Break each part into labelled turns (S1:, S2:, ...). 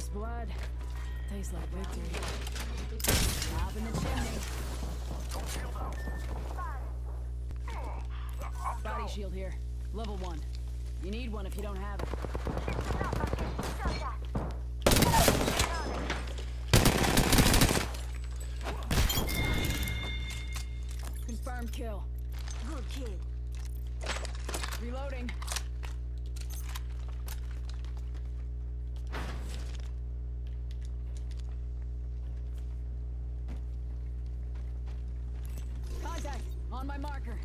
S1: First blood. Tastes like victory. Hop in the chimney. Body shield here. Level one. You need one if you don't have it. Confirmed kill.
S2: Good kid.
S1: Reloading. On my marker.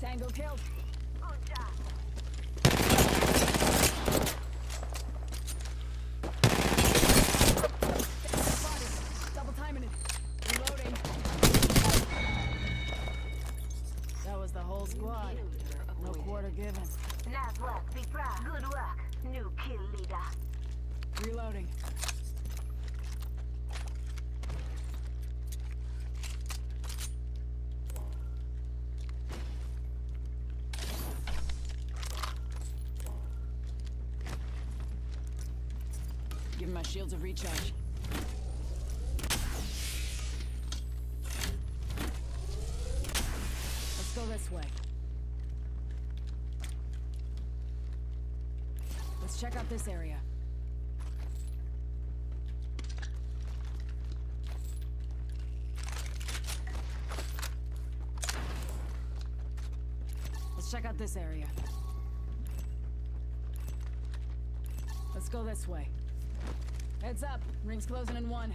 S1: Tango killed.
S2: Good job.
S1: No quarter given.
S2: Nice work, be proud. Good work, new kill leader.
S1: Reloading. Giving my shields a recharge. Let's go this way. Let's check out this area. Let's check out this area. Let's go this way. Heads up. Ring's closing in one.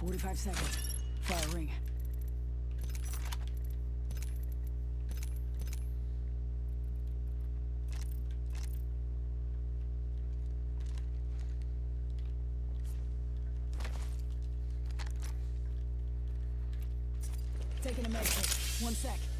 S1: Forty-five seconds. Fire ring. Taking a med kit. One sec.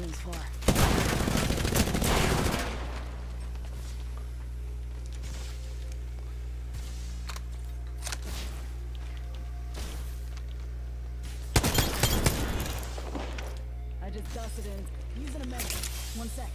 S1: Means war. I just dusted in. Use an amendment. One sec.